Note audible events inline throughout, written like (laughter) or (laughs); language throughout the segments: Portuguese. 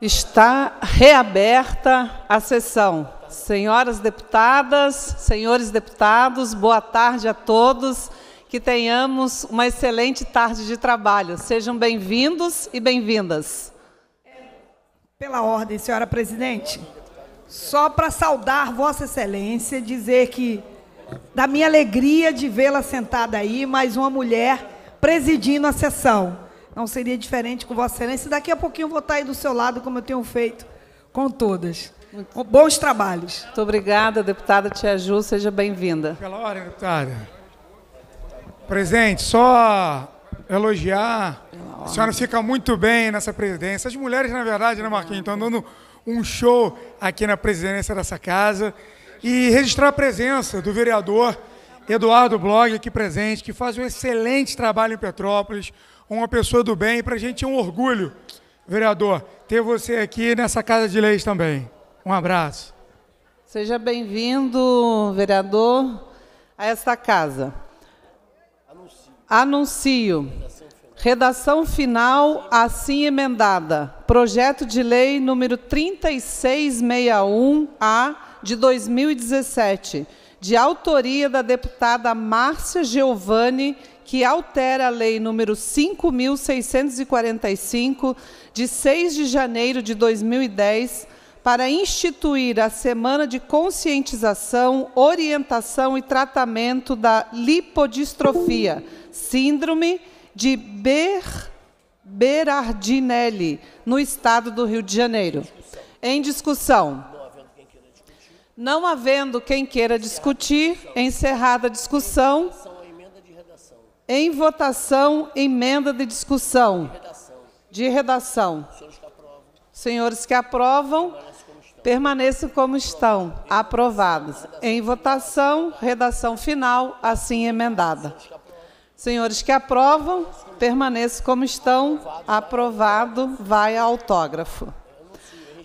Está reaberta a sessão. Senhoras deputadas, senhores deputados, boa tarde a todos. Que tenhamos uma excelente tarde de trabalho. Sejam bem-vindos e bem-vindas. Pela ordem, senhora presidente, só para saudar Vossa Excelência, dizer que da minha alegria de vê-la sentada aí, mais uma mulher presidindo a sessão. Não seria diferente com Vossa Excelência. Daqui a pouquinho eu vou estar aí do seu lado, como eu tenho feito com todas. Bons trabalhos. Muito obrigada, deputada Tia Ju. Seja bem-vinda. Pela ordem, deputada. Presente, só elogiar. A senhora fica muito bem nessa presidência. As mulheres, na verdade, né, Marquinhos, estão dando um show aqui na presidência dessa casa. E registrar a presença do vereador Eduardo Blog aqui presente, que faz um excelente trabalho em Petrópolis, uma pessoa do bem. Para a gente é um orgulho, vereador, ter você aqui nessa Casa de Leis também. Um abraço. Seja bem-vindo, vereador, a esta casa. Anuncio. Redação final assim emendada. Projeto de lei número 3661-A de 2017, de autoria da deputada Márcia Giovanni, que altera a lei número 5645 de 6 de janeiro de 2010 para instituir a semana de conscientização, orientação e tratamento da lipodistrofia, síndrome de Ber Berardinelli, no estado do Rio de Janeiro. Em discussão. Não havendo quem queira discutir, encerrada a discussão. Em votação, emenda de discussão. De redação. Senhores que aprovam, permaneçam como estão. Aprovados. Em votação, redação final, assim emendada. Senhores que aprovam, permaneçam como estão. Aprovado, vai a autógrafo.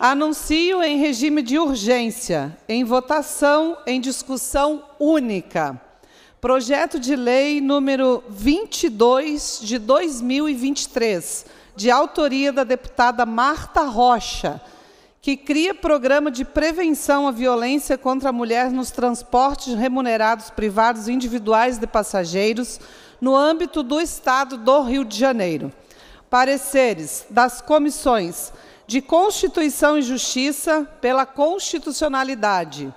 Anuncio em regime de urgência, em votação, em discussão única. Projeto de lei número 22 de 2023, de autoria da deputada Marta Rocha, que cria programa de prevenção à violência contra a mulher nos transportes remunerados privados individuais de passageiros no âmbito do Estado do Rio de Janeiro. Pareceres das comissões de Constituição e Justiça pela constitucionalidade,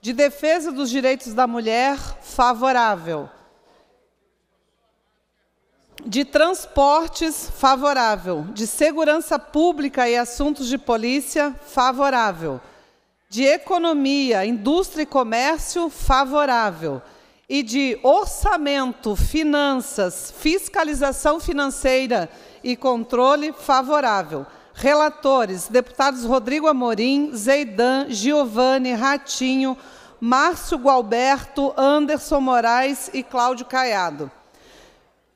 de defesa dos direitos da mulher, favorável, de transportes, favorável, de segurança pública e assuntos de polícia, favorável, de economia, indústria e comércio, favorável, e de orçamento, finanças, fiscalização financeira e controle, favorável Relatores: deputados Rodrigo Amorim, Zeidan, Giovanni, Ratinho, Márcio Gualberto, Anderson Moraes e Cláudio Caiado.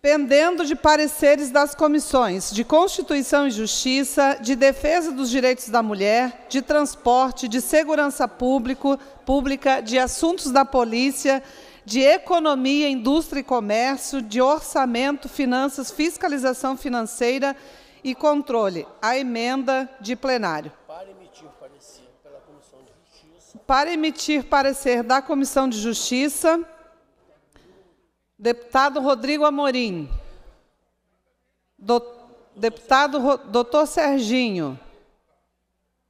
Pendendo de pareceres das comissões de Constituição e Justiça, de Defesa dos Direitos da Mulher, de Transporte, de Segurança Público, Pública, de Assuntos da Polícia, de Economia, Indústria e Comércio, de Orçamento, Finanças, Fiscalização Financeira e controle a emenda de plenário. Para emitir parecer pela Comissão de Justiça. Para emitir parecer da Comissão de Justiça, deputado Rodrigo Amorim. Do, deputado doutor Serginho.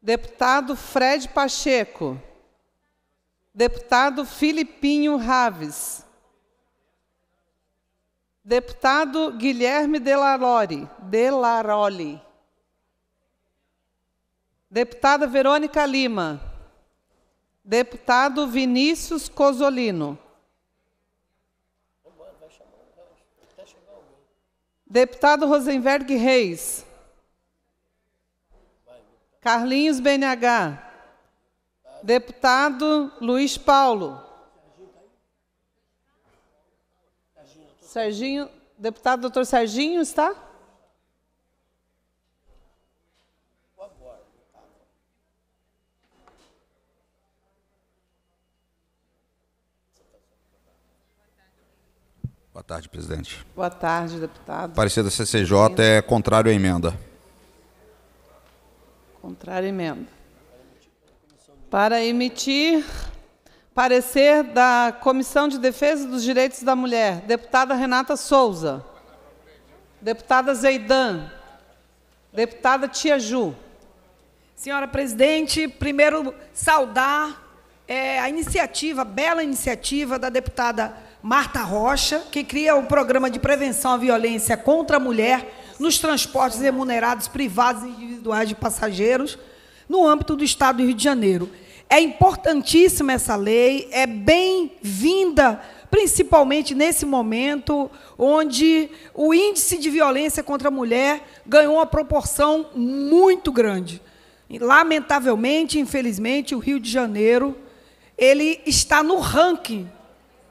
Deputado Fred Pacheco. Deputado Filipinho Raves. Deputado Guilherme Delaroli. Delaroli. Deputada Verônica Lima. Deputado Vinícius Cosolino. Deputado Rosenberg Reis. Carlinhos BNH. Deputado Luiz Paulo. Serginho, deputado doutor Serginho está? Boa tarde, presidente. Boa tarde, deputado. Parecer da CCJ é contrário à emenda. Contrária emenda. Para emitir parecer da Comissão de Defesa dos Direitos da Mulher, deputada Renata Souza. Deputada Zeidan. Deputada Tia Ju. Senhora presidente, primeiro saudar é, a iniciativa, a bela iniciativa da deputada Marta Rocha, que cria o programa de prevenção à violência contra a mulher nos transportes remunerados privados e individuais de passageiros no âmbito do Estado do Rio de Janeiro. É importantíssima essa lei, é bem-vinda, principalmente nesse momento onde o índice de violência contra a mulher ganhou uma proporção muito grande. Lamentavelmente, infelizmente, o Rio de Janeiro ele está no ranking.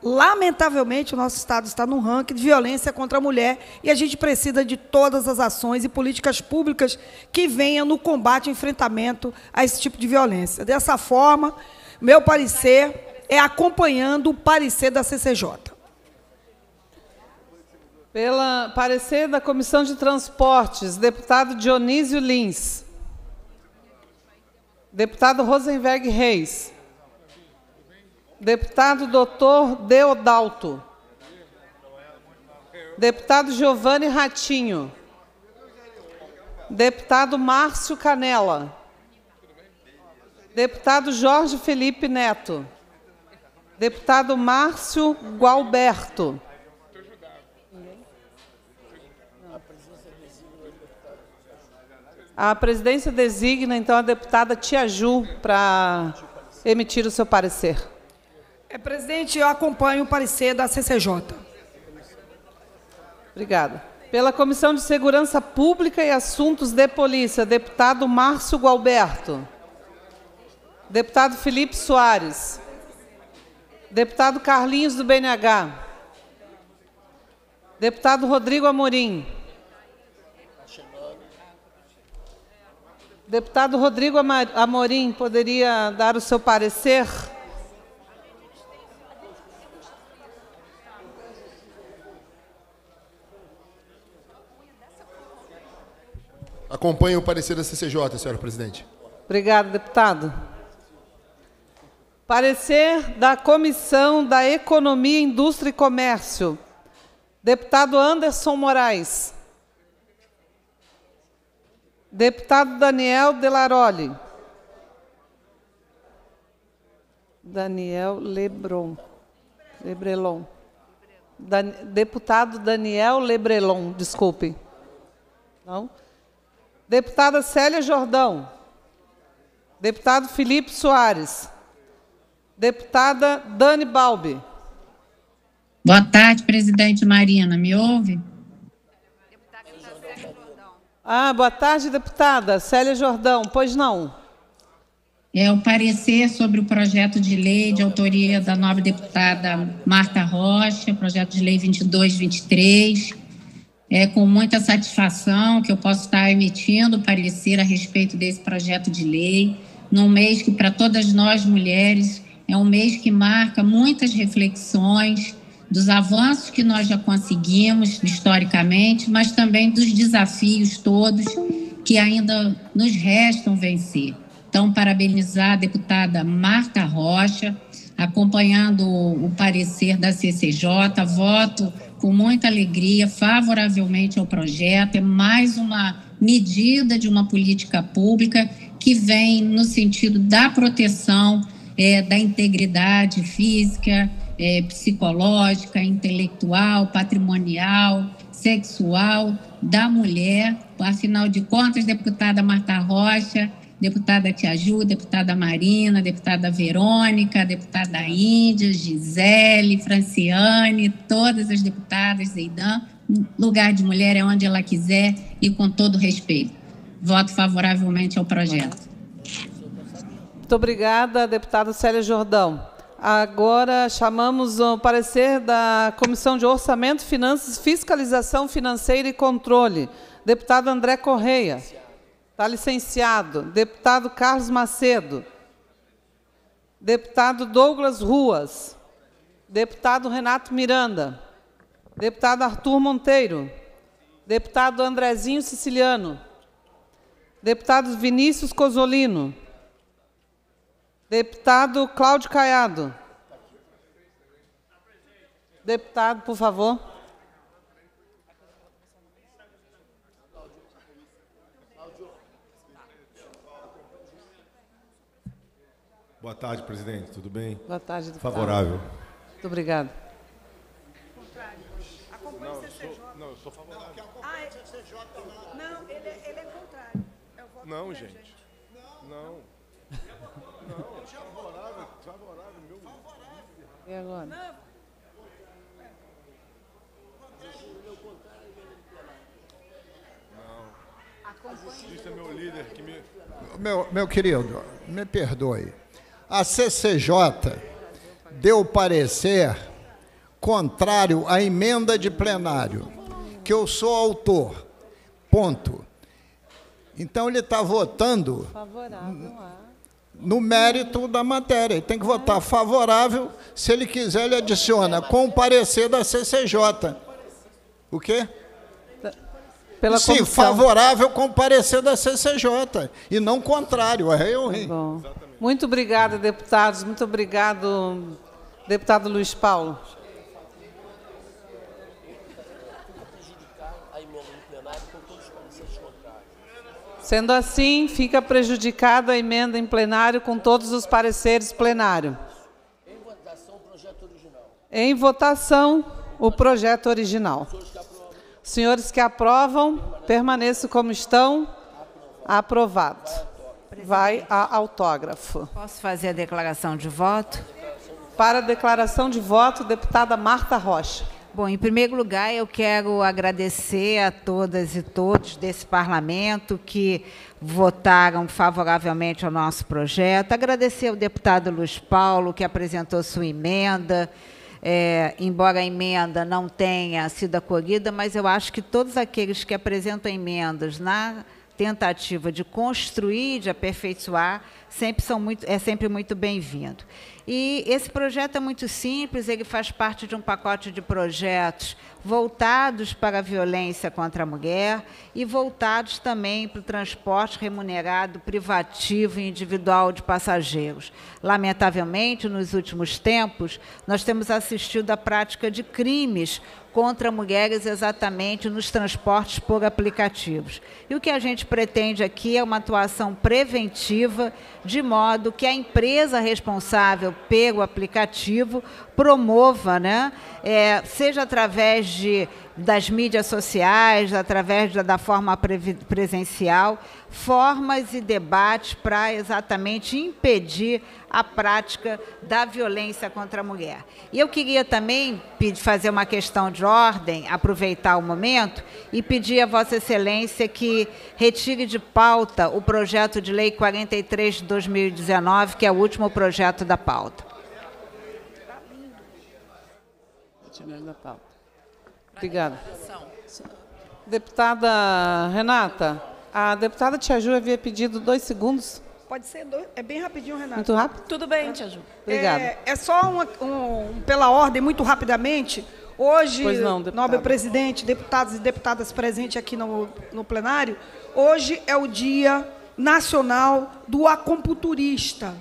Lamentavelmente, o nosso Estado está no ranking de violência contra a mulher e a gente precisa de todas as ações e políticas públicas que venham no combate e enfrentamento a esse tipo de violência. Dessa forma, meu parecer é acompanhando o parecer da CCJ. Pela parecer da Comissão de Transportes, deputado Dionísio Lins. Deputado Rosenberg Reis. Deputado doutor Deodalto. Deputado Giovanni Ratinho. Deputado Márcio Canela. Deputado Jorge Felipe Neto. Deputado Márcio Gualberto. A presidência designa, então, a deputada Tia Ju para emitir o seu parecer. É, presidente, eu acompanho o parecer da CCJ. Obrigada. Pela Comissão de Segurança Pública e Assuntos de Polícia, deputado Márcio Gualberto. Deputado Felipe Soares. Deputado Carlinhos do BNH. Deputado Rodrigo Amorim. Deputado Rodrigo Amorim, poderia dar o seu parecer? Acompanhe o parecer da CCJ, senhora presidente. Obrigado, deputado. Parecer da Comissão da Economia, Indústria e Comércio. Deputado Anderson Moraes. Deputado Daniel Delaroli. Daniel Lebron. Lebrelon. Dan, deputado Daniel Lebrelon, desculpe. Não? Deputada Célia Jordão. Deputado Felipe Soares. Deputada Dani Balbi. Boa tarde, presidente Marina. Me ouve? Ah, boa tarde, deputada. Célia Jordão, pois não. É o parecer sobre o projeto de lei de autoria da nobre deputada Marta Rocha, projeto de lei 2223. É com muita satisfação que eu posso estar emitindo parecer a respeito desse projeto de lei, num mês que, para todas nós mulheres, é um mês que marca muitas reflexões, dos avanços que nós já conseguimos historicamente, mas também dos desafios todos que ainda nos restam vencer. Então, parabenizar a deputada Marta Rocha, acompanhando o parecer da CCJ, voto com muita alegria favoravelmente ao projeto. É mais uma medida de uma política pública que vem no sentido da proteção é, da integridade física, é, psicológica, intelectual, patrimonial, sexual da mulher. Afinal de contas, deputada Marta Rocha, deputada Tia Ju, deputada Marina, deputada Verônica, deputada Índia, Gisele, Franciane, todas as deputadas, Zeidan, lugar de mulher é onde ela quiser e com todo respeito. Voto favoravelmente ao projeto. Muito obrigada, deputada Célia Jordão. Agora chamamos o parecer da Comissão de Orçamento, Finanças, Fiscalização Financeira e Controle. Deputado André Correia. Está licenciado. Deputado Carlos Macedo. Deputado Douglas Ruas. Deputado Renato Miranda. Deputado Arthur Monteiro. Deputado Andrezinho Siciliano. Deputado Vinícius Cosolino. Deputado Cláudio Caiado. Deputado, por favor. Boa tarde, presidente. Tudo bem? Boa tarde, deputado. Favorável. Muito obrigado. Não, eu sou, não, eu sou favorável. Ah, é, não, ele, é, ele é contrário. Não, gente. Não. Não, favorável, favorável, meu. E agora? Não. Isso é meu líder que me. Meu, meu querido, me perdoe. A CCJ deu parecer contrário à emenda de plenário, que eu sou autor. Ponto. Então ele está votando no mérito da matéria. Ele tem que votar favorável. Se ele quiser, ele adiciona com o parecer da CCJ. O quê? Pela Sim, comissão. favorável com o parecer da CCJ. E não contrário. É eu, hein? Bom. Muito obrigada, deputados. Muito obrigado, deputado Luiz Paulo. Sendo assim, fica prejudicada a emenda em plenário com todos os pareceres plenário. Em votação, o projeto original. Senhores que aprovam, permaneçam como estão. Aprovado. Vai a autógrafo. Posso fazer a declaração de voto? Para a declaração de voto, deputada Marta Rocha. Bom, em primeiro lugar, eu quero agradecer a todas e todos desse parlamento que votaram favoravelmente ao nosso projeto. Agradecer ao deputado Luiz Paulo, que apresentou sua emenda. É, embora a emenda não tenha sido acolhida, mas eu acho que todos aqueles que apresentam emendas na tentativa de construir, de aperfeiçoar, sempre são muito, é sempre muito bem-vindo. E esse projeto é muito simples, ele faz parte de um pacote de projetos voltados para a violência contra a mulher e voltados também para o transporte remunerado privativo e individual de passageiros. Lamentavelmente, nos últimos tempos, nós temos assistido à prática de crimes contra mulheres exatamente nos transportes por aplicativos. E o que a gente pretende aqui é uma atuação preventiva, de modo que a empresa responsável pelo aplicativo promova, né, é, seja através das mídias sociais, através da, da forma pre presencial, formas e debates para exatamente impedir a prática da violência contra a mulher. E eu queria também fazer uma questão de ordem, aproveitar o momento e pedir a Vossa Excelência que retire de pauta o projeto de lei 43 de 2019, que é o último projeto da pauta. da pauta. Obrigada. Deputada Renata, a deputada Tia Ju havia pedido dois segundos. Pode ser, dois, é bem rapidinho, Renata. Muito rápido? Tudo bem, Tia Ju. Obrigada. É, é só uma, um, pela ordem, muito rapidamente. Hoje, Pois não, nobre presidente, deputados e deputadas presentes aqui no, no plenário, hoje é o Dia Nacional do Acupunturista.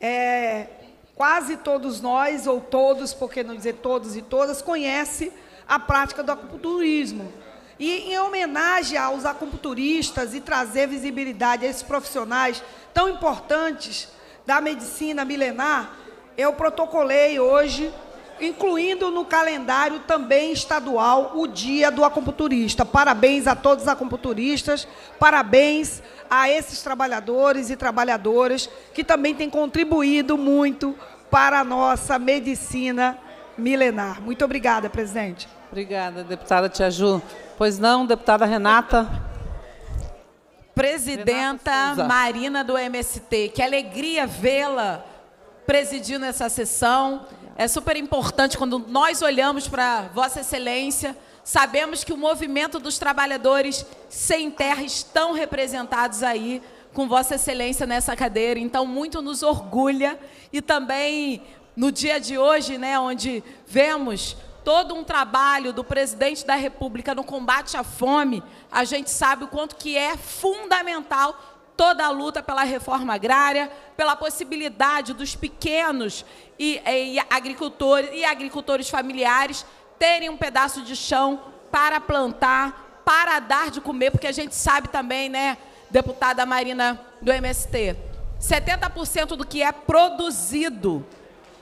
É, quase todos nós, ou todos, por que não dizer todos e todas, conhecem a prática do acupunturismo. E em homenagem aos acupunturistas e trazer visibilidade a esses profissionais tão importantes da medicina milenar, eu protocolei hoje, incluindo no calendário também estadual, o Dia do Acupunturista. Parabéns a todos os acupunturistas, parabéns a esses trabalhadores e trabalhadoras que também têm contribuído muito para a nossa medicina milenar. Muito obrigada, presidente. Obrigada, deputada Tia Ju. Pois não, deputada Renata. Presidenta Renata. Marina do MST, que alegria vê-la presidindo essa sessão. É super importante quando nós olhamos para Vossa Excelência, sabemos que o movimento dos trabalhadores sem terra estão representados aí com Vossa Excelência nessa cadeira. Então, muito nos orgulha e também no dia de hoje, né, onde vemos todo um trabalho do presidente da República no combate à fome, a gente sabe o quanto que é fundamental toda a luta pela reforma agrária, pela possibilidade dos pequenos e, e agricultores e agricultores familiares terem um pedaço de chão para plantar, para dar de comer, porque a gente sabe também, né, deputada Marina do MST, 70% do que é produzido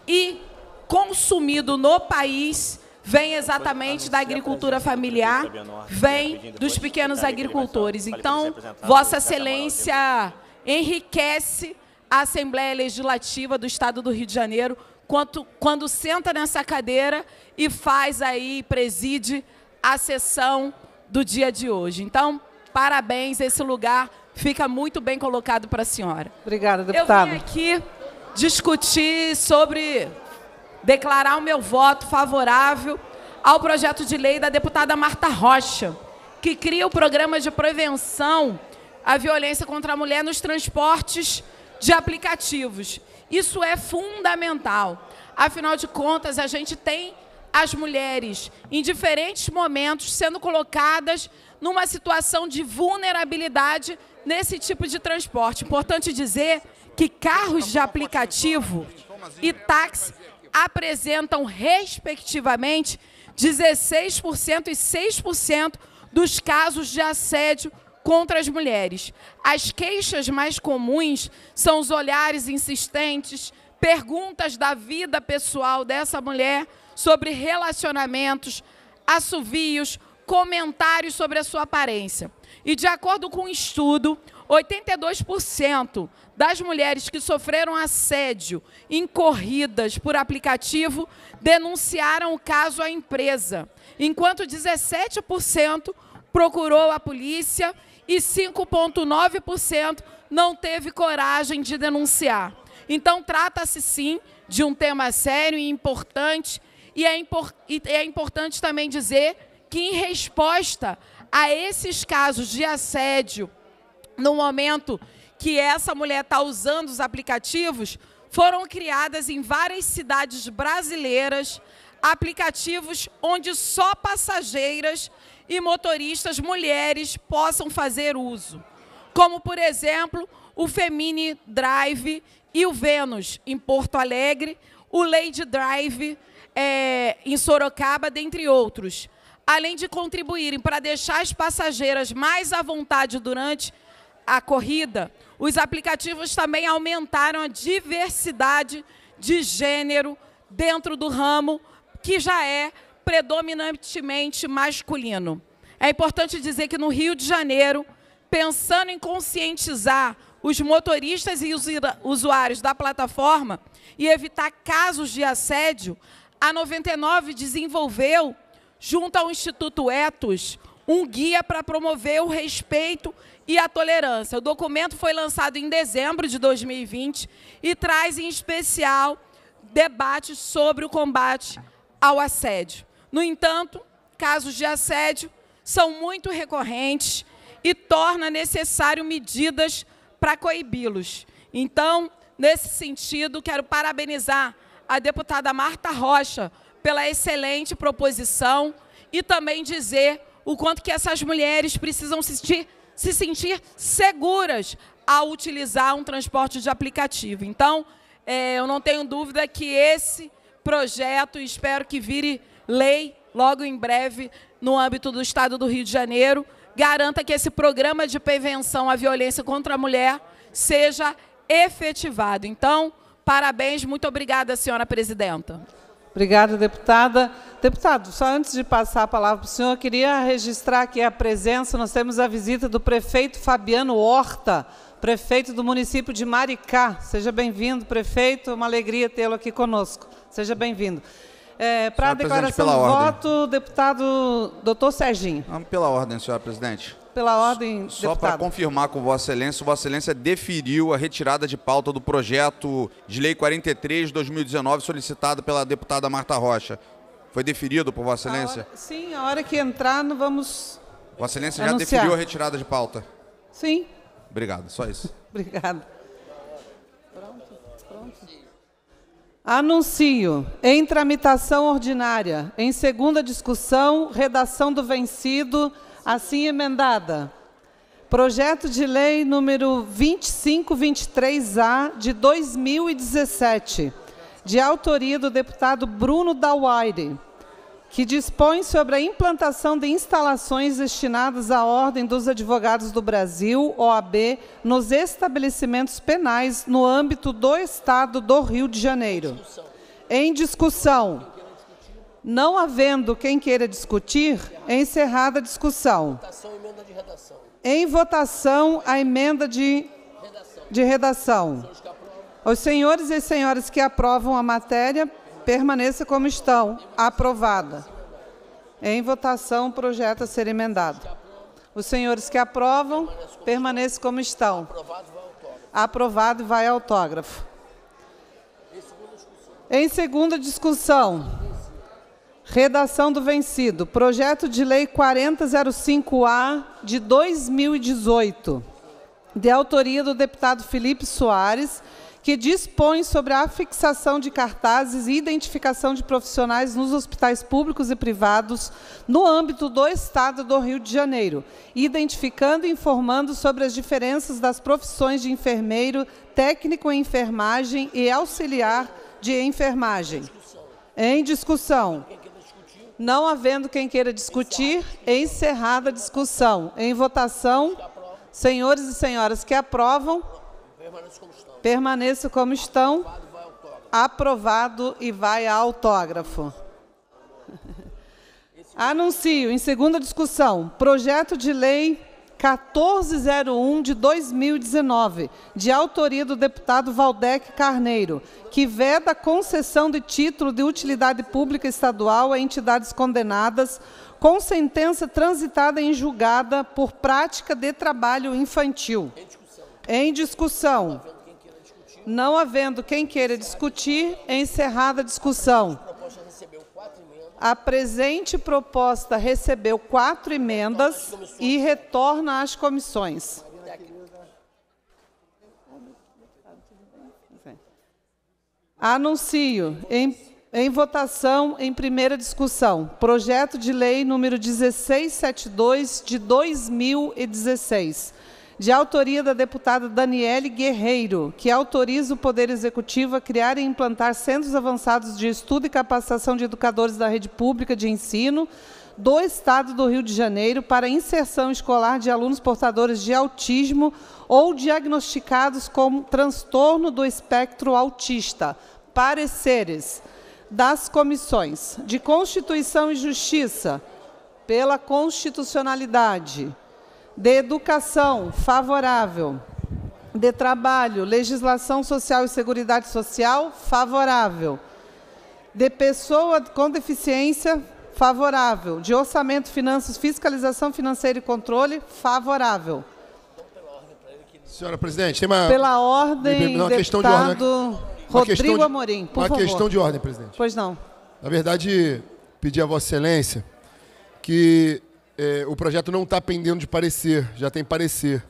e consumido no país vem exatamente da agricultura familiar, vem dos pequenos agricultores. Então, Vossa Excelência enriquece a Assembleia Legislativa do Estado do Rio de Janeiro quando, quando senta nessa cadeira e faz aí, preside a sessão do dia de hoje. Então, parabéns, esse lugar fica muito bem colocado para a senhora. Obrigada, deputada. Eu vim aqui discutir sobre declarar o meu voto favorável ao projeto de lei da deputada Marta Rocha, que cria o programa de prevenção à violência contra a mulher nos transportes de aplicativos. Isso é fundamental. Afinal de contas, a gente tem as mulheres em diferentes momentos sendo colocadas numa situação de vulnerabilidade nesse tipo de transporte. Importante dizer que carros de aplicativo e táxi apresentam, respectivamente, 16% e 6% dos casos de assédio contra as mulheres. As queixas mais comuns são os olhares insistentes, perguntas da vida pessoal dessa mulher sobre relacionamentos, assovios, comentários sobre a sua aparência. E de acordo com um estudo, 82% das mulheres que sofreram assédio em corridas por aplicativo denunciaram o caso à empresa, enquanto 17% procurou a polícia e 5,9% não teve coragem de denunciar. Então, trata-se sim de um tema sério e importante, e é, impor e é importante também dizer que, em resposta a esses casos de assédio, no momento que essa mulher está usando os aplicativos, foram criadas em várias cidades brasileiras aplicativos onde só passageiras e motoristas mulheres possam fazer uso. Como, por exemplo, o Femini Drive e o Vênus, em Porto Alegre, o Lady Drive é, em Sorocaba, dentre outros. Além de contribuírem para deixar as passageiras mais à vontade durante a corrida, os aplicativos também aumentaram a diversidade de gênero dentro do ramo, que já é predominantemente masculino. É importante dizer que no Rio de Janeiro, pensando em conscientizar os motoristas e os usuários da plataforma e evitar casos de assédio, a 99 desenvolveu, junto ao Instituto Etos, um guia para promover o respeito e a tolerância. O documento foi lançado em dezembro de 2020 e traz, em especial, debates sobre o combate ao assédio. No entanto, casos de assédio são muito recorrentes e torna necessário medidas para coibi-los. Então, nesse sentido, quero parabenizar a deputada Marta Rocha pela excelente proposição e também dizer o quanto que essas mulheres precisam se sentir, se sentir seguras ao utilizar um transporte de aplicativo. Então, é, eu não tenho dúvida que esse projeto, espero que vire lei logo em breve no âmbito do Estado do Rio de Janeiro, garanta que esse programa de prevenção à violência contra a mulher seja efetivado. Então, parabéns, muito obrigada, senhora presidenta. Obrigada, deputada. Deputado, só antes de passar a palavra para o senhor, queria registrar aqui a presença, nós temos a visita do prefeito Fabiano Horta, prefeito do município de Maricá. Seja bem-vindo, prefeito, é uma alegria tê-lo aqui conosco. Seja bem-vindo. É, para a declaração de voto, deputado doutor Serginho. Vamos pela ordem, senhora presidente. Pela ordem, Só para confirmar com Vossa Excelência, Vossa Excelência deferiu a retirada de pauta do projeto de lei 43 de 2019, solicitado pela deputada Marta Rocha. Foi deferido por Vossa Excelência? A hora, sim, a hora que entrar, não vamos. Vossa Excelência anunciar. já deferiu a retirada de pauta? Sim. Obrigado, só isso. (laughs) Obrigado. Anuncio, em tramitação ordinária, em segunda discussão, redação do vencido, assim emendada. Projeto de lei número 2523A de 2017, de autoria do deputado Bruno Dauaire, que dispõe sobre a implantação de instalações destinadas à Ordem dos Advogados do Brasil, OAB, nos estabelecimentos penais no âmbito do Estado do Rio de Janeiro. Em discussão. Não havendo quem queira discutir, encerrada a discussão. Em votação, a emenda de, de redação. Os senhores e senhoras que aprovam a matéria, permaneça como estão. Aprovada. Em votação, o projeto a ser emendado. Os senhores que aprovam, permaneçam como estão. Aprovado vai autógrafo. Em segunda discussão, redação do vencido, projeto de lei 4005A de 2018, de autoria do deputado Felipe Soares, que dispõe sobre a fixação de cartazes e identificação de profissionais nos hospitais públicos e privados no âmbito do Estado do Rio de Janeiro, identificando e informando sobre as diferenças das profissões de enfermeiro, técnico em enfermagem e auxiliar de enfermagem. Em discussão. Não havendo quem queira discutir, encerrada a discussão. Em votação, senhores e senhoras que aprovam, permaneçam como estão. Aprovado e vai a autógrafo. (laughs) Anuncio, em segunda discussão, projeto de lei 1401 de 2019, de autoria do deputado Valdec Carneiro, que veda a concessão de título de utilidade pública estadual a entidades condenadas com sentença transitada em julgada por prática de trabalho infantil. Em discussão. Não havendo quem queira discutir, encerrada a discussão. A presente proposta recebeu quatro emendas e retorna às comissões. Anuncio em, em votação em primeira discussão, projeto de lei número 1672 de 2016 de autoria da deputada Daniele Guerreiro, que autoriza o Poder Executivo a criar e implantar centros avançados de estudo e capacitação de educadores da rede pública de ensino do Estado do Rio de Janeiro para inserção escolar de alunos portadores de autismo ou diagnosticados com transtorno do espectro autista. Pareceres das comissões de Constituição e Justiça, pela constitucionalidade, de educação, favorável. De trabalho, legislação social e seguridade social, favorável. De pessoa com deficiência, favorável. De orçamento, finanças, fiscalização financeira e controle, favorável. Senhora presidente, tem uma Pela ordem, uma questão de ordem. Rodrigo de, Amorim, por uma favor. questão de ordem, presidente. Pois não. Na verdade, pedir a Vossa Excelência que é, o projeto não está pendendo de parecer, já tem parecer.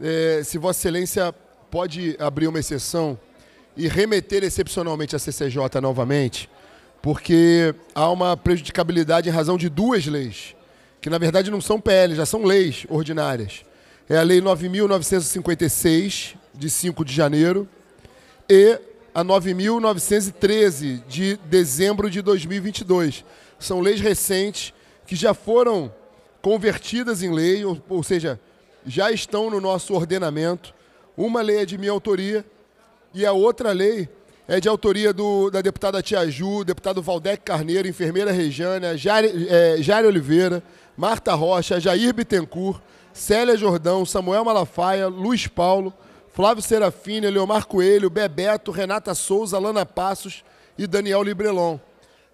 É, se Vossa Excelência pode abrir uma exceção e remeter excepcionalmente a CCJ novamente, porque há uma prejudicabilidade em razão de duas leis, que na verdade não são PL, já são leis ordinárias. É a Lei 9.956, de 5 de janeiro, e a 9.913, de dezembro de 2022. São leis recentes que já foram convertidas em lei, ou, ou seja, já estão no nosso ordenamento. Uma lei é de minha autoria e a outra lei é de autoria do, da deputada Tia Ju, deputado Valdec Carneiro, enfermeira Rejane, Jari, é, Jari Oliveira, Marta Rocha, Jair Bittencourt, Célia Jordão, Samuel Malafaia, Luiz Paulo, Flávio Serafini, Leomar Coelho, Bebeto, Renata Souza, Lana Passos e Daniel Librelon.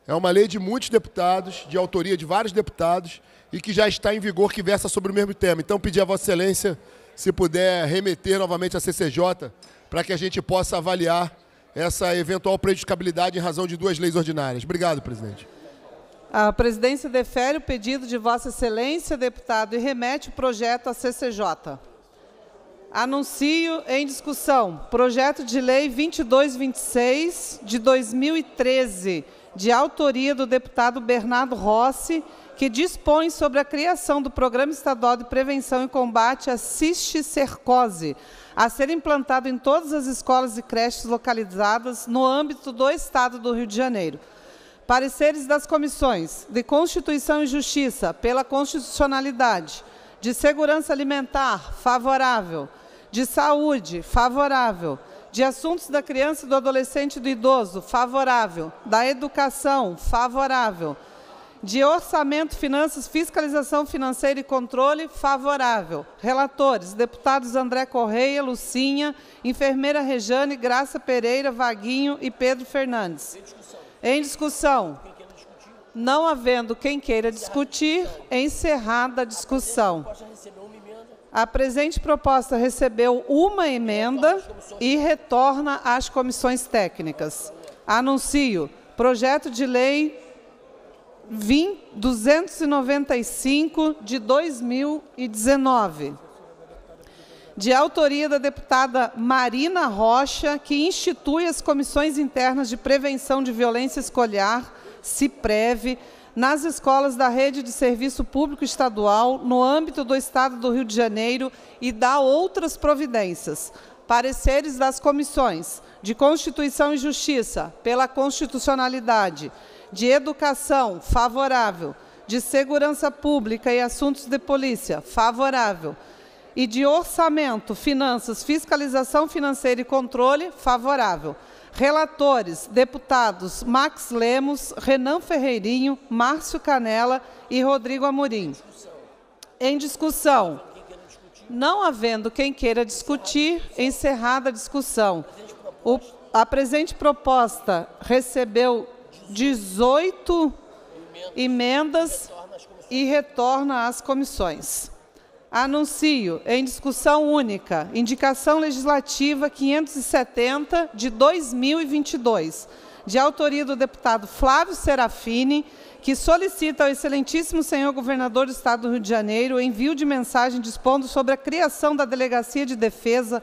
É uma lei de muitos deputados, de autoria de vários deputados, e que já está em vigor, que versa sobre o mesmo tema. Então, pedir a Vossa Excelência, se puder remeter novamente à CCJ, para que a gente possa avaliar essa eventual prejudicabilidade em razão de duas leis ordinárias. Obrigado, presidente. A presidência defere o pedido de Vossa Excelência, deputado, e remete o projeto à CCJ. Anuncio em discussão projeto de lei 2226 de 2013, de autoria do deputado Bernardo Rossi, que dispõe sobre a criação do Programa Estadual de Prevenção e Combate à Cisticercose, a ser implantado em todas as escolas e creches localizadas no âmbito do Estado do Rio de Janeiro. Pareceres das comissões de Constituição e Justiça pela constitucionalidade, de Segurança Alimentar, favorável, de Saúde, favorável, de Assuntos da Criança, do Adolescente e do Idoso, favorável, da Educação, favorável, de Orçamento, Finanças, Fiscalização Financeira e Controle, favorável. Relatores, deputados André Correia, Lucinha, enfermeira Rejane, Graça Pereira, Vaguinho e Pedro Fernandes. Em discussão. Não havendo quem queira discutir, encerrada a discussão. A presente proposta recebeu uma emenda e retorna às comissões técnicas. Anuncio projeto de lei 295 de 2019, de autoria da deputada Marina Rocha, que institui as comissões internas de prevenção de violência escolar, CIPREV, nas escolas da rede de serviço público estadual, no âmbito do Estado do Rio de Janeiro e dá outras providências. Pareceres das comissões de Constituição e Justiça, pela constitucionalidade, de Educação, favorável, de Segurança Pública e Assuntos de Polícia, favorável, e de Orçamento, Finanças, Fiscalização Financeira e Controle, favorável. Relatores, deputados Max Lemos, Renan Ferreirinho, Márcio Canela e Rodrigo Amorim. Em discussão. Não havendo quem queira discutir, encerrada a discussão. O, a presente proposta recebeu 18 emendas e retorna às comissões. Anuncio em discussão única, indicação legislativa 570 de 2022, de autoria do deputado Flávio Serafini, que solicita ao excelentíssimo senhor governador do Estado do Rio de Janeiro o envio de mensagem dispondo sobre a criação da Delegacia de Defesa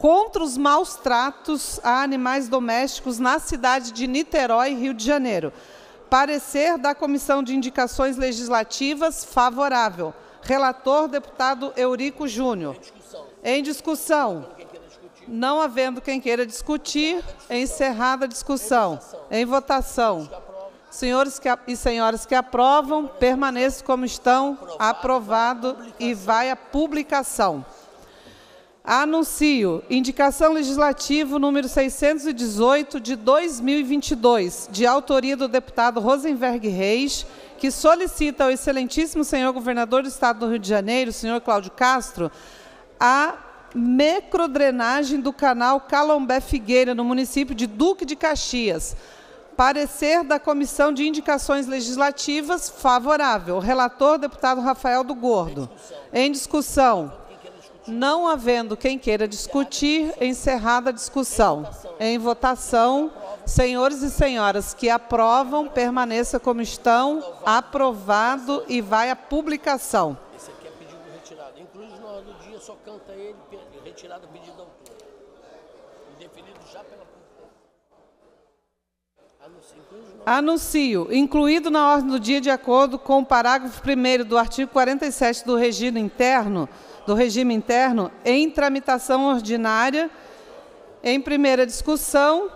contra os maus tratos a animais domésticos na cidade de Niterói, Rio de Janeiro. Parecer da Comissão de Indicações Legislativas favorável. Relator, deputado Eurico Júnior. Em discussão. Não havendo quem queira discutir, encerrada a discussão. Em votação. Senhores que, e senhoras que aprovam, permaneçam como estão. Aprovado e vai à publicação. Anuncio indicação legislativa número 618 de 2022, de autoria do deputado Rosenberg Reis, que solicita ao excelentíssimo senhor governador do Estado do Rio de Janeiro, senhor Cláudio Castro, a microdrenagem do canal Calombé Figueira, no município de Duque de Caxias. Parecer da Comissão de Indicações Legislativas favorável. Relator, deputado Rafael do Gordo. Em discussão. Não havendo quem queira discutir, encerrada a discussão. Em votação, senhores e senhoras que aprovam, permaneça como estão, aprovado e vai à publicação. Esse aqui é pedido retirado. Inclui na hora do dia, só canta ele, retirado pedido da autora. Definido já pela Anuncio, incluído na ordem do dia de acordo com o parágrafo 1 do artigo 47 do regime interno, do regime interno, em tramitação ordinária, em primeira discussão,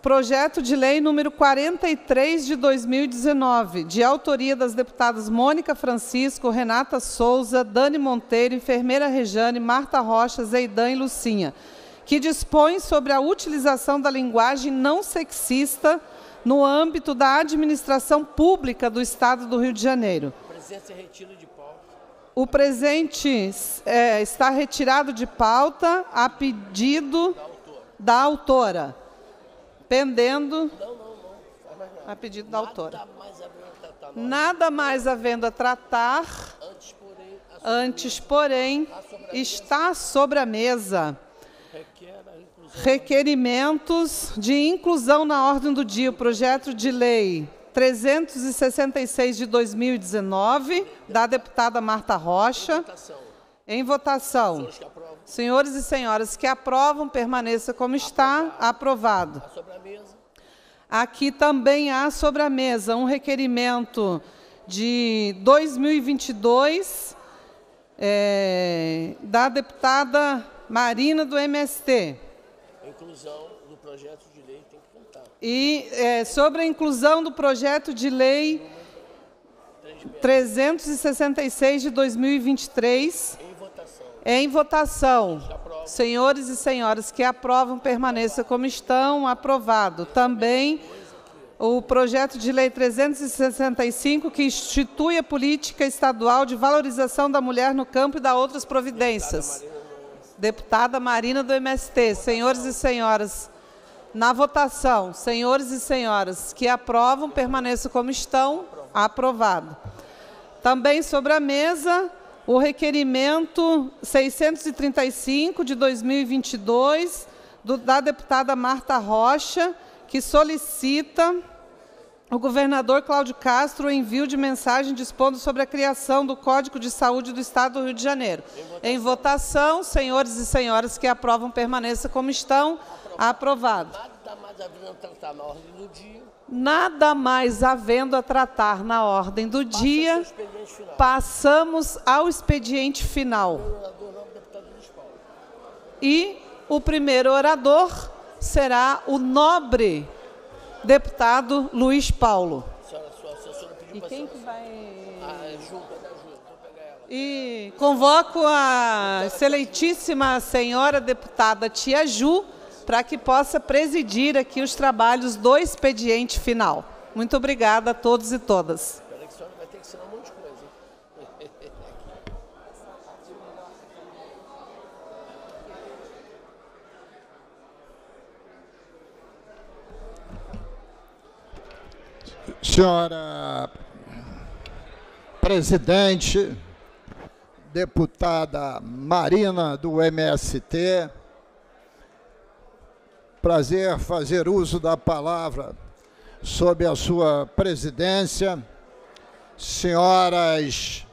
projeto de lei número 43 de 2019, de autoria das deputadas Mônica Francisco, Renata Souza, Dani Monteiro, enfermeira Rejane, Marta Rocha, Zeidan e Lucinha, que dispõe sobre a utilização da linguagem não sexista no âmbito da administração pública do Estado do Rio de Janeiro. Presença e retiro de. O presente é, está retirado de pauta a pedido da autora, pendendo a pedido da autora. Nada mais havendo a tratar, antes, porém, está sobre a mesa requerimentos de inclusão na ordem do dia, o projeto de lei 366 de 2019, da deputada Marta Rocha. Em votação. Senhores e senhoras que aprovam, permaneça como está. Aprovado. Aqui também há sobre a mesa um requerimento de 2022 é, da deputada Marina do MST. Inclusão do projeto de lei tem que contar. E é, sobre a inclusão do projeto de lei 366 de 2023. Em votação. Em votação. Senhores e senhoras que aprovam, permaneça como estão. Aprovado. Também o projeto de lei 365, que institui a política estadual de valorização da mulher no campo e da outras providências. Deputada Marina do MST. Senhores e senhoras, na votação, senhores e senhoras que aprovam, permaneçam como estão. Aprovado. Também sobre a mesa, o requerimento 635 de 2022, do, da deputada Marta Rocha, que solicita o governador Cláudio Castro o envio de mensagem dispondo sobre a criação do Código de Saúde do Estado do Rio de Janeiro. Em votação, senhores e senhoras que aprovam, permaneça como estão. Aprovado. Nada mais havendo tratar na ordem do dia. Nada mais havendo a tratar na ordem do dia, Expediente final. passamos ao expediente final. Orador. E o primeiro orador será o nobre deputado Luiz Paulo. A senhora, sua assessora pediu E quem que vai... A Ju. Vou pegar ela. E convoco a excelentíssima senhora deputada Tia Ju para que possa presidir aqui os trabalhos do expediente final. Muito obrigada a todos e todas. Espera que a senhora vai ter que ensinar um monte de coisa. hein? Senhora presidente, deputada Marina do MST, prazer fazer uso da palavra sob a sua presidência, senhoras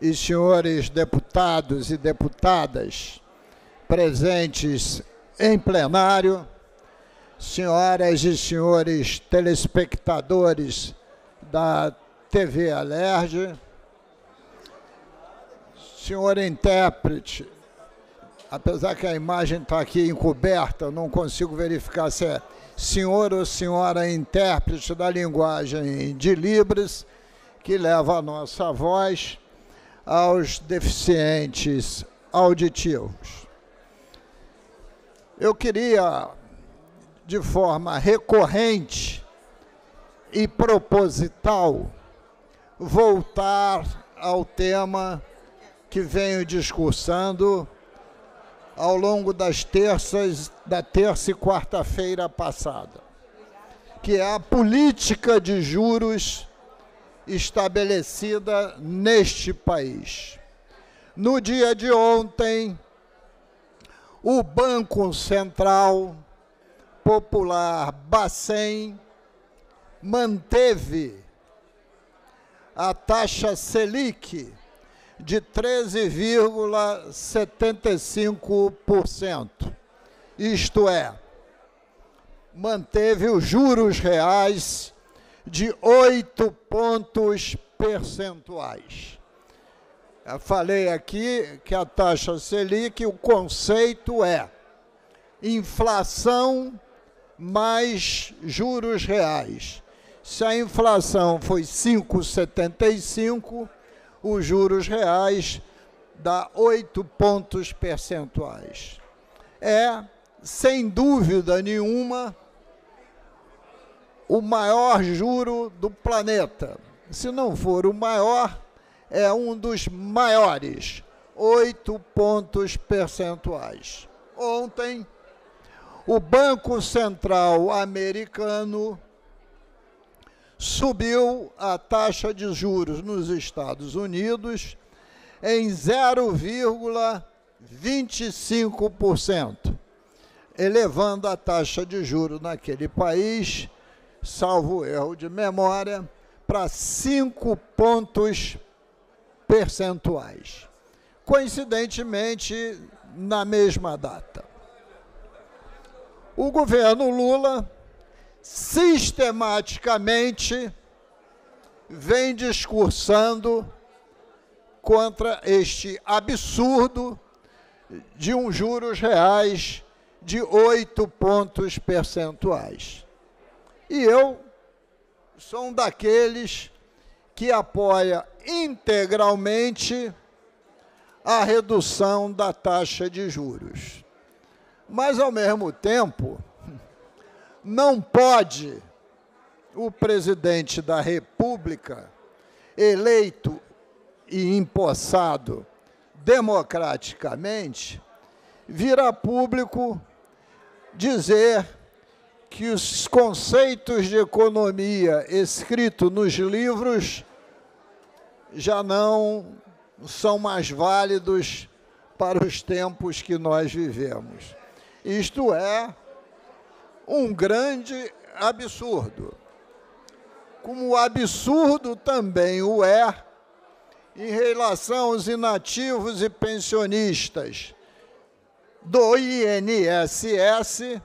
e senhores deputados e deputadas presentes em plenário, senhoras e senhores telespectadores da TV Alerj, senhor intérprete, apesar que a imagem está aqui encoberta, não consigo verificar se é senhor ou senhora intérprete da linguagem de Libras, que leva a nossa voz aos deficientes auditivos. Eu queria, de forma recorrente e proposital, voltar ao tema que venho discursando ao longo das terças, da terça e quarta-feira passada, que é a política de juros estabelecida neste país. No dia de ontem, o Banco Central Popular Bacen manteve a taxa Selic de 13,75%. Isto é, manteve os juros reais de 8 pontos percentuais. Eu falei aqui que a taxa Selic, o conceito é inflação mais juros reais. Se a inflação foi 5,75, os juros reais dá 8 pontos percentuais. É, sem dúvida nenhuma, o maior juro do planeta. Se não for o maior, é um dos maiores, 8 pontos percentuais. Ontem, o Banco Central americano subiu a taxa de juros nos Estados Unidos em 0,25%, elevando a taxa de juros naquele país, salvo erro de memória, para 5 pontos percentuais. Coincidentemente, na mesma data. O governo Lula sistematicamente vem discursando contra este absurdo de um juros reais de oito pontos percentuais. E eu sou um daqueles que apoia integralmente a redução da taxa de juros. Mas, ao mesmo tempo, não pode o presidente da República, eleito e empossado democraticamente, vir a público dizer que os conceitos de economia escritos nos livros já não são mais válidos para os tempos que nós vivemos. Isto é um grande absurdo. Como absurdo também o é em relação aos inativos e pensionistas do INSS,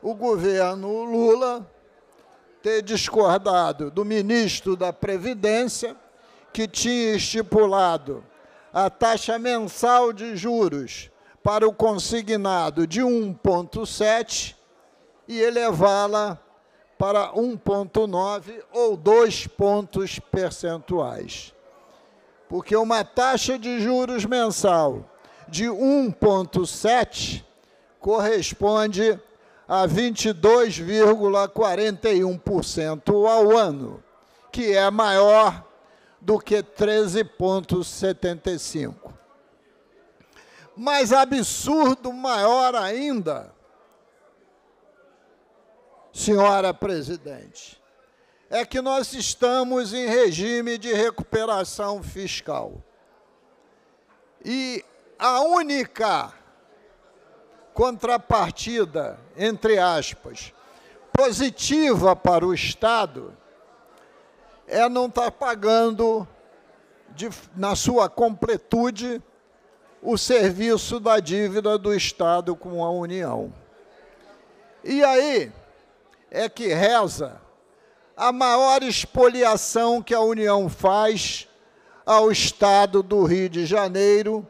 o governo Lula ter discordado do ministro da Previdência, que tinha estipulado a taxa mensal de juros para o consignado de 1,7 e elevá-la para 1,9 ou 2 pontos percentuais. Porque uma taxa de juros mensal de 1,7 corresponde a 22,41% ao ano, que é maior do que 13,75%. Mas absurdo maior ainda, senhora presidente, é que nós estamos em regime de recuperação fiscal. E a única contrapartida, entre aspas, positiva para o Estado é não estar tá pagando, de, na sua completude, o serviço da dívida do Estado com a União. E aí é que reza a maior expoliação que a União faz ao Estado do Rio de Janeiro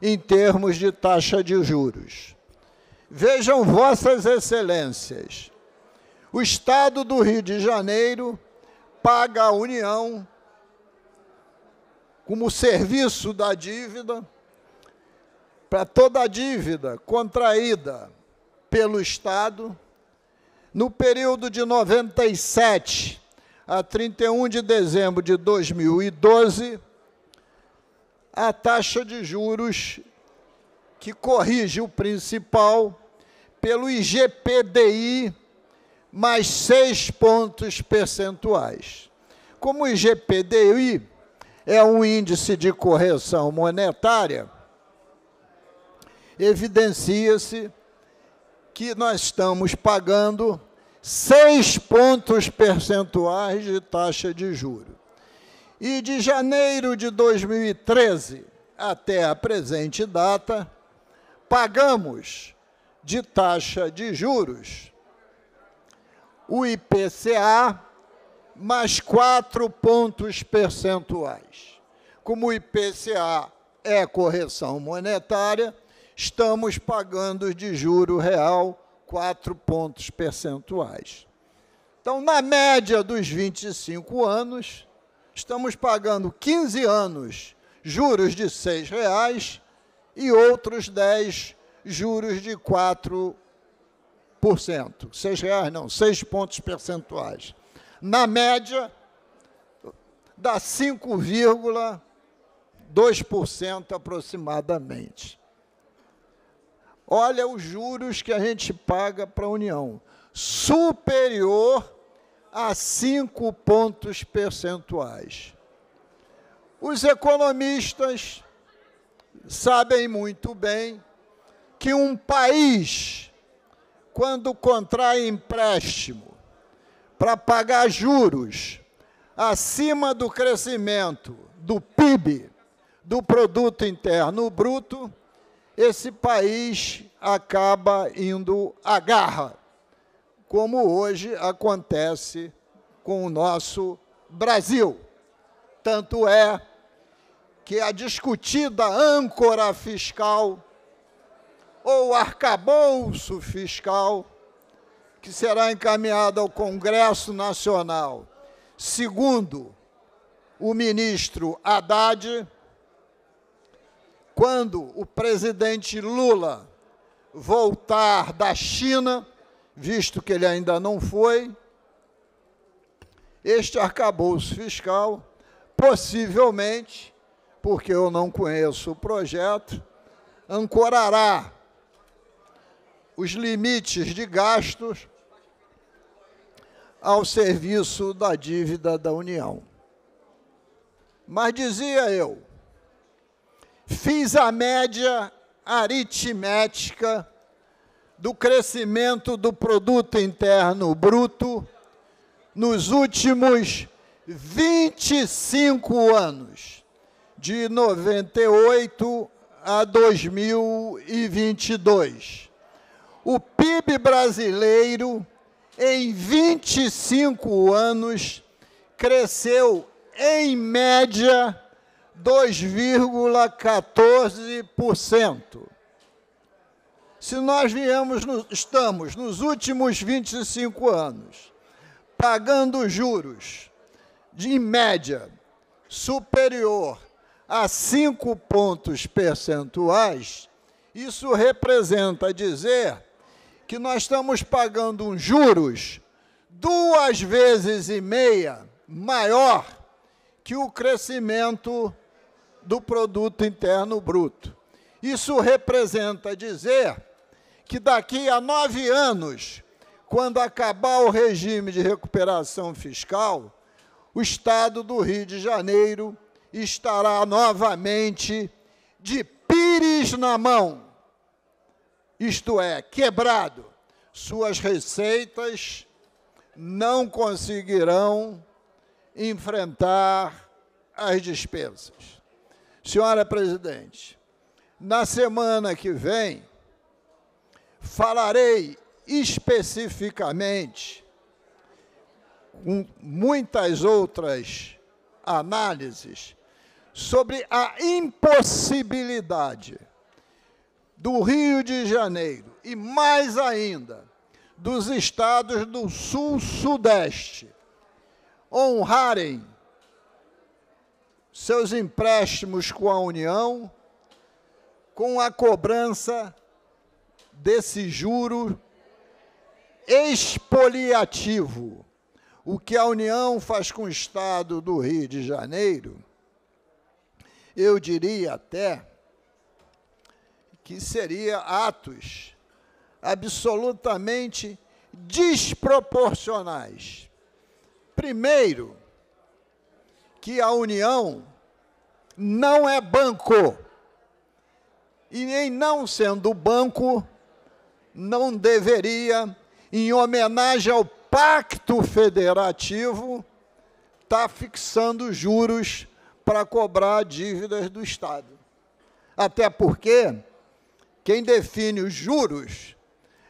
em termos de taxa de juros. Vejam, Vossas Excelências, o Estado do Rio de Janeiro paga à União, como serviço da dívida, para toda a dívida contraída pelo Estado, no período de 97 a 31 de dezembro de 2012, a taxa de juros que corrige o principal pelo IGPDI mais seis pontos percentuais. Como o IGPDI é um índice de correção monetária, evidencia-se que nós estamos pagando seis pontos percentuais de taxa de juro. E de janeiro de 2013 até a presente data, pagamos de taxa de juros o IPCA mais quatro pontos percentuais. Como o IPCA é correção monetária, estamos pagando de juro real quatro pontos percentuais. Então, na média dos 25 anos, estamos pagando 15 anos juros de R$ reais e outros 10 juros de 4%. R$ reais não, 6 pontos percentuais. Na média, dá 5,2% aproximadamente. Olha os juros que a gente paga para a União, superior a 5 pontos percentuais. Os economistas sabem muito bem que um país, quando contrai empréstimo para pagar juros acima do crescimento do PIB, do produto interno bruto, esse país acaba indo à garra, como hoje acontece com o nosso Brasil. Tanto é que a discutida âncora fiscal ou arcabouço fiscal, que será encaminhado ao Congresso Nacional, segundo o ministro Haddad, quando o presidente Lula voltar da China, visto que ele ainda não foi, este arcabouço fiscal, possivelmente, porque eu não conheço o projeto, ancorará os limites de gastos ao serviço da dívida da União. Mas dizia eu, fiz a média aritmética do crescimento do produto interno bruto nos últimos 25 anos, de 98 a 2022. O PIB brasileiro, em 25 anos, cresceu em média 2,14%. Se nós viemos, no, estamos nos últimos 25 anos pagando juros de em média superior a 5 pontos percentuais, isso representa dizer que nós estamos pagando um juros duas vezes e meia maior que o crescimento do produto interno bruto. Isso representa dizer que daqui a nove anos, quando acabar o regime de recuperação fiscal, o Estado do Rio de Janeiro estará novamente de pires na mão, isto é, quebrado. Suas receitas não conseguirão enfrentar as despesas. Senhora presidente, na semana que vem, falarei especificamente, com muitas outras análises, sobre a impossibilidade do Rio de Janeiro e, mais ainda, dos estados do Sul-Sudeste honrarem seus empréstimos com a União com a cobrança desse juro expoliativo. O que a União faz com o Estado do Rio de Janeiro, eu diria até que seria atos absolutamente desproporcionais. Primeiro, que a União não é banco. E em não sendo banco, não deveria, em homenagem ao Pacto Federativo, estar tá fixando juros para cobrar dívidas do Estado. Até porque quem define os juros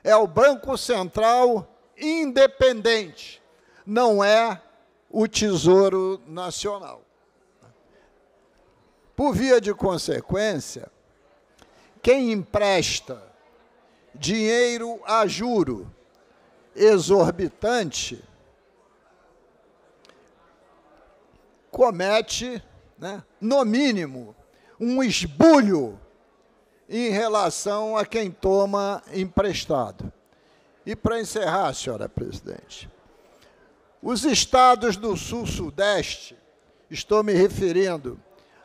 é o Banco Central independente, não é o Tesouro Nacional. Por via de consequência, quem empresta dinheiro a juro exorbitante comete, né, no mínimo, um esbulho em relação a quem toma emprestado. E para encerrar, senhora presidente, os estados do sul-sudeste, estou me referindo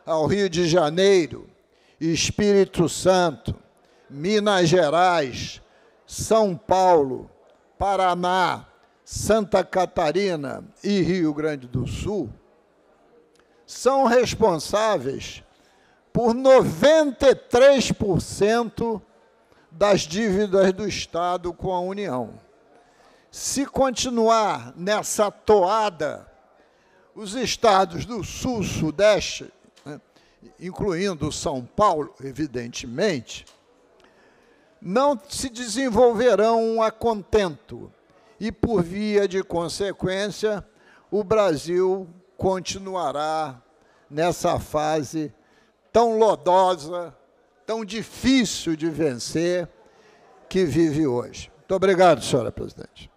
ao Rio de Janeiro, Espírito Santo, Minas Gerais, São Paulo, Paraná, Santa Catarina e Rio Grande do Sul, são responsáveis por 93% das dívidas do Estado com a União. Se continuar nessa toada, os estados do sul-sudeste, né, incluindo São Paulo, evidentemente, não se desenvolverão a contento e, por via de consequência, o Brasil continuará nessa fase tão lodosa, tão difícil de vencer que vive hoje. Muito obrigado, senhora presidente.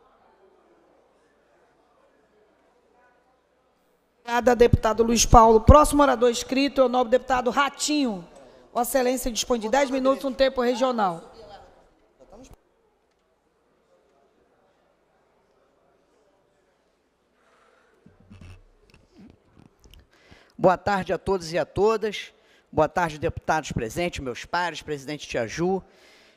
Obrigada, deputado Luiz Paulo. Próximo orador inscrito é o nobre deputado Ratinho. Vossa Excelência dispõe de 10 minutos, um tempo regional. Boa tarde a todos e a todas. Boa tarde, deputados presentes, meus pares, presidente Tiaju.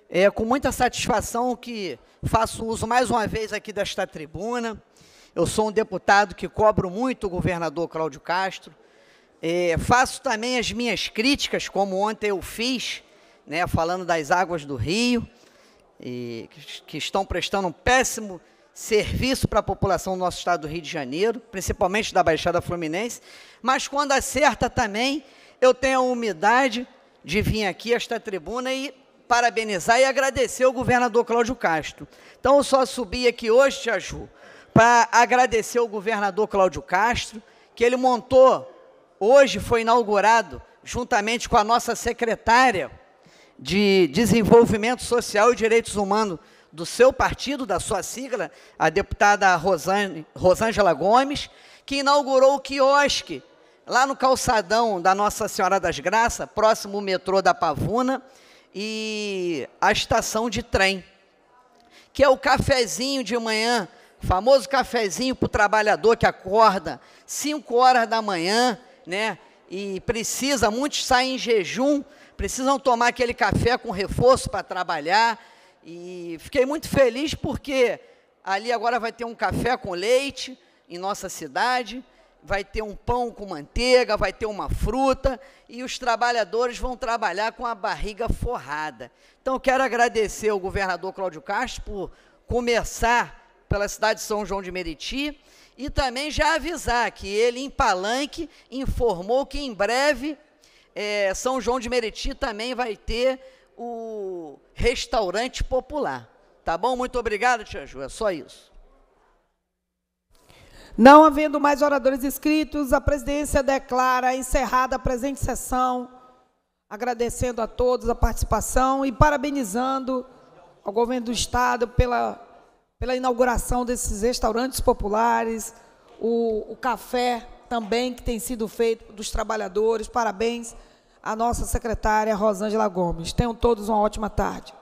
É com muita satisfação que faço uso mais uma vez aqui desta tribuna. Eu sou um deputado que cobro muito o governador Cláudio Castro. É, faço também as minhas críticas, como ontem eu fiz, né, falando das águas do Rio, e, que, que estão prestando um péssimo serviço para a população do nosso estado do Rio de Janeiro, principalmente da Baixada Fluminense, mas quando acerta também, eu tenho a humildade de vir aqui a esta tribuna e parabenizar e agradecer o governador Cláudio Castro. Então, eu só subi aqui hoje, Tia Ju, para agradecer o governador Cláudio Castro, que ele montou, hoje foi inaugurado, juntamente com a nossa secretária de Desenvolvimento Social e Direitos Humanos, do seu partido, da sua sigla, a deputada Rosângela Gomes, que inaugurou o quiosque lá no calçadão da Nossa Senhora das Graças, próximo ao metrô da Pavuna, e a estação de trem, que é o cafezinho de manhã, famoso cafezinho para o trabalhador que acorda 5 horas da manhã, né? E precisa, muitos saem em jejum, precisam tomar aquele café com reforço para trabalhar, e fiquei muito feliz porque ali agora vai ter um café com leite em nossa cidade, vai ter um pão com manteiga, vai ter uma fruta e os trabalhadores vão trabalhar com a barriga forrada. Então, quero agradecer ao governador Cláudio Castro por começar pela cidade de São João de Meriti e também já avisar que ele, em Palanque, informou que em breve é, São João de Meriti também vai ter o restaurante popular. Tá bom? Muito obrigado, Tia Ju. É só isso. Não havendo mais oradores inscritos, a presidência declara encerrada a presente sessão, agradecendo a todos a participação e parabenizando ao governo do Estado pela, pela inauguração desses restaurantes populares, o, o café também que tem sido feito dos trabalhadores. Parabéns a nossa secretária Rosângela Gomes. Tenham todos uma ótima tarde.